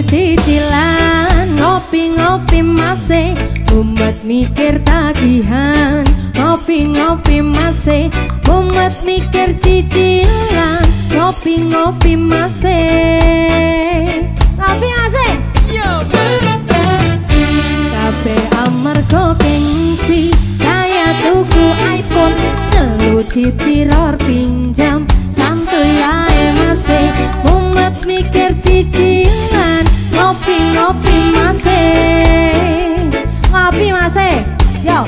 Cicilan, Ngopi-ngopi masih Umat mikir tagihan Ngopi-ngopi masih Umat mikir cicilan Ngopi-ngopi masih. Ngopi masih? Yo, Kafe amargo gengsi Kaya tuku iPhone Telu ditiror pinjam Santuy ae masih Umat mikir cicilan. 声，要。